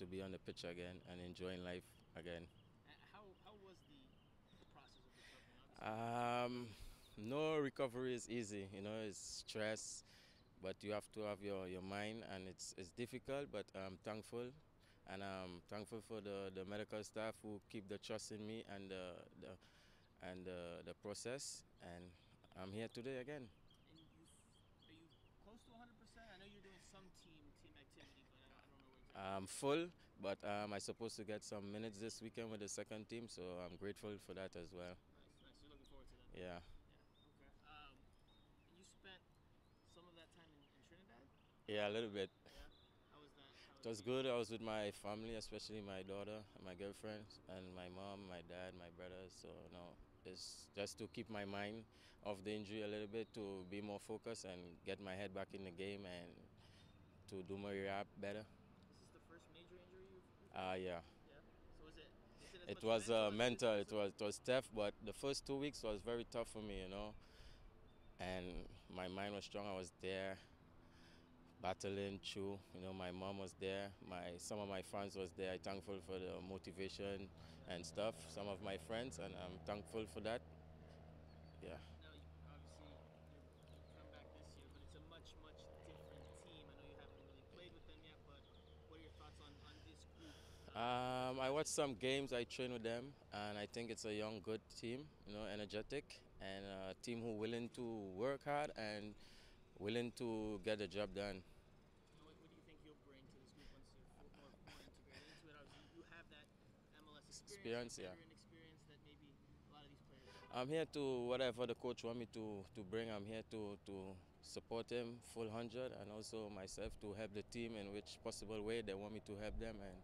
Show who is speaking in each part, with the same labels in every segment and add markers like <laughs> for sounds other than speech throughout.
Speaker 1: to be on the pitch again and enjoying life again.
Speaker 2: How, how was the, the process of recovering?
Speaker 1: Um, no recovery is easy. You know, it's stress, but you have to have your, your mind, and it's it's difficult. But I'm thankful, and I'm thankful for the, the medical staff who keep the trust in me and the, the and the, the process. And I'm here today again.
Speaker 2: And you, are you close to 100%? I know you're doing some team team activity, but I don't, know exactly.
Speaker 1: I'm full, but um, I'm supposed to get some minutes this weekend with the second team, so I'm grateful for that as well.
Speaker 2: Nice, nice. You're looking forward to that.
Speaker 1: Yeah.
Speaker 2: Yeah. Okay. Um, you spent some of that time in, in Trinidad.
Speaker 1: Yeah, a little bit.
Speaker 2: Yeah. How was that? How
Speaker 1: It was good. I was with my family, especially my daughter, my girlfriend, and my mom, my dad, my brothers. So no, it's just to keep my mind off the injury a little bit, to be more focused and get my head back in the game and to do my rehab better.
Speaker 2: This is the first major injury you've. you've
Speaker 1: Ah, uh, yeah.
Speaker 2: yeah. So it? Is it, as
Speaker 1: It
Speaker 2: much
Speaker 1: was
Speaker 2: mental
Speaker 1: uh, mental. It was it was tough, but the first two weeks was very tough for me, you know. And my mind was strong. I was there, battling through. You know, my mom was there. My some of my friends was there. I'm thankful for the motivation and stuff. Some of my friends, and I'm thankful for that. Yeah.
Speaker 2: Now, you, obviously, you you come back this year, but it's a much, much different team. I know you haven't really played with them yet, but what are your thoughts on, on this group?
Speaker 1: Um, I watched some games. I train with them, and I think it's a young, good team. You know, energetic and a team who willing to work hard and willing to get the job done.
Speaker 2: What, what do you think you'll bring to this group once you're more, more integrated into it? Obviously, you have that MLS experience,
Speaker 1: Experience, yeah.
Speaker 2: experience that maybe a lot of these players don't.
Speaker 1: I'm here to whatever the coach want me to to bring. I'm here to to support him full hundred, and also myself to help the team in which possible way they want me to help them and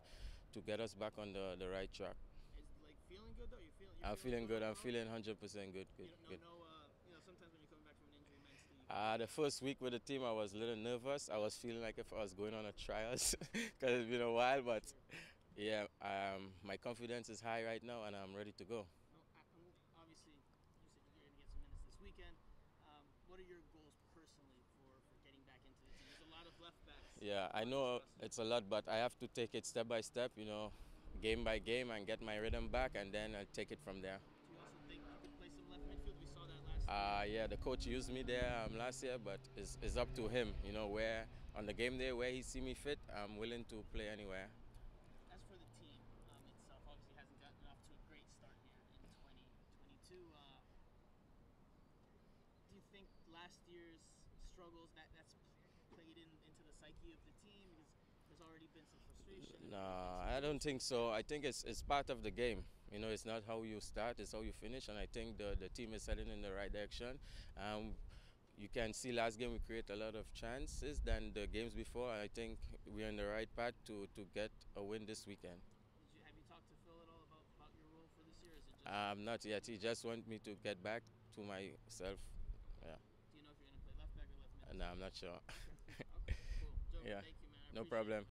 Speaker 1: to get us back on the, the right track.
Speaker 2: Is like feeling good though? You feel? You're
Speaker 1: I'm feeling good. I'm feeling hundred percent good.
Speaker 2: You
Speaker 1: Good.
Speaker 2: don't know,
Speaker 1: Good.
Speaker 2: no, uh, you know, sometimes when you're coming back from an injury you
Speaker 1: Uh, the first week with the team, I was a little nervous. I was feeling like if I was going on a trials <laughs> because it's been a while. But yeah, um, my confidence is high right now, and I'm ready to go.
Speaker 2: No, I- I'm- obviously, you said you're going to get some minutes this weekend. Um, what are your goals personally for, for getting back into the team? There's a lot of left backs.
Speaker 1: Yeah, I know it's a lot, but I have to take it step by step, you know, game by game and get my rhythm back, and then I'll take it from there.
Speaker 2: Do you also think you could play some left midfield? We saw that last
Speaker 1: Uh, yeah, the coach used me there um, last year, but it's, it's up to him, you know, where on the game day where he see me fit, I'm willing to play anywhere.
Speaker 2: As for the team um, itself, obviously hasn't gotten off to a great start here in 2022. Uh, do you think last year's struggles that that's played in, into the psyche of the team? Because there's already been some frustration.
Speaker 1: No, I don't think so. I think it's, it's part of the game. You know, it's not how you start, it's how you finish, and I think the, the team is heading in the right direction. Um, you can see last game we create a lot of chances than the games before. I think we're on the right path to, to get a win this weekend.
Speaker 2: Did you, have you talked to Phil at all about, about your role for this year? Is it just,
Speaker 1: Um, not yet. He just want me to get back to myself. Yeah.
Speaker 2: do you know if you're going to play left back or left mid?
Speaker 1: No, I'm not sure. <laughs>
Speaker 2: okay, cool. Joe,
Speaker 1: Yeah.
Speaker 2: thank you,
Speaker 1: no problem.